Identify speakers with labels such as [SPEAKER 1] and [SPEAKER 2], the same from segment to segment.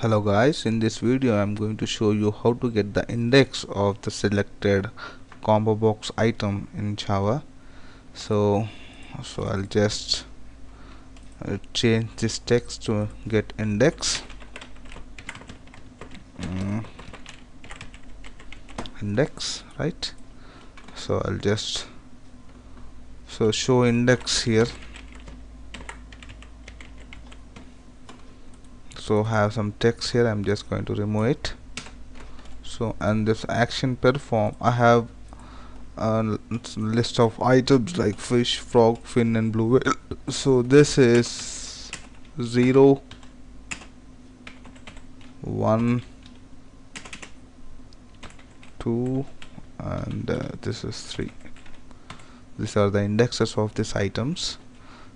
[SPEAKER 1] hello guys. In this video I'm going to show you how to get the index of the selected combo box item in Java. So so I'll just change this text to get index. Mm. index right? So I'll just so show index here so have some text here. I'm just going to remove it. So and this action perform I have a list of items like fish frog fin and blue whale so this is 0 1 2 and uh, this is 3 these are the indexes of these items.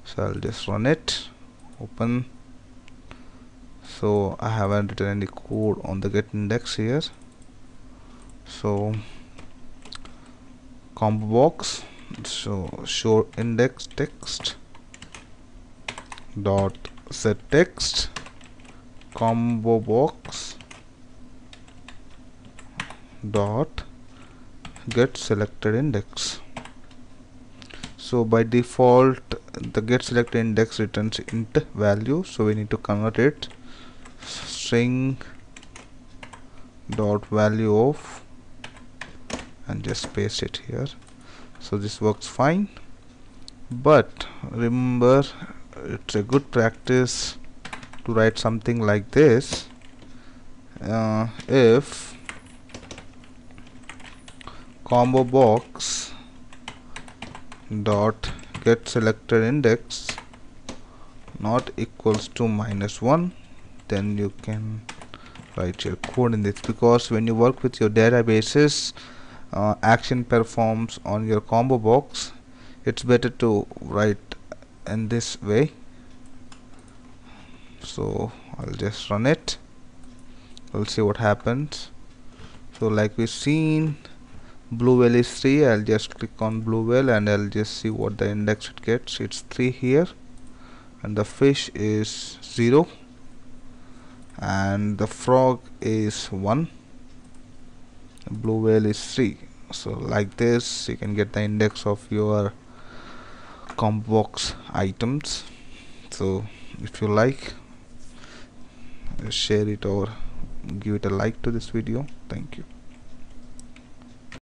[SPEAKER 1] So I'll just run it. Open so I haven't written any code on the get index here. So combo box so show index text dot set text combo box dot get selected index. So by default the get selected index returns int value so we need to convert it string dot value of and just paste it here. So this works fine. But remember it's a good practice to write something like this uh, if combo box dot get selected index not equals to minus 1 then you can write your code in this. Because when you work with your databases uh, action performs on your combo box it's better to write in this way. So I'll just run it. We'll see what happens. So like we've seen blue whale is 3 I'll just click on blue whale and I'll just see what the index it gets. It's 3 here. And the fish is 0 and the frog is 1 blue whale is 3 so like this you can get the index of your combo box items. So if you like share it or give it a like to this video. Thank you